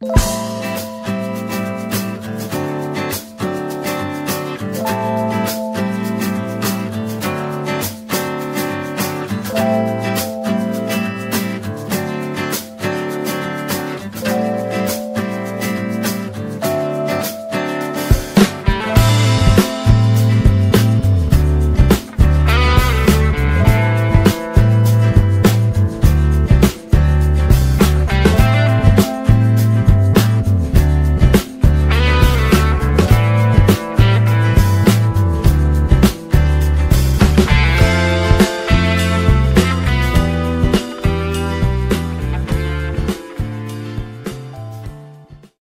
you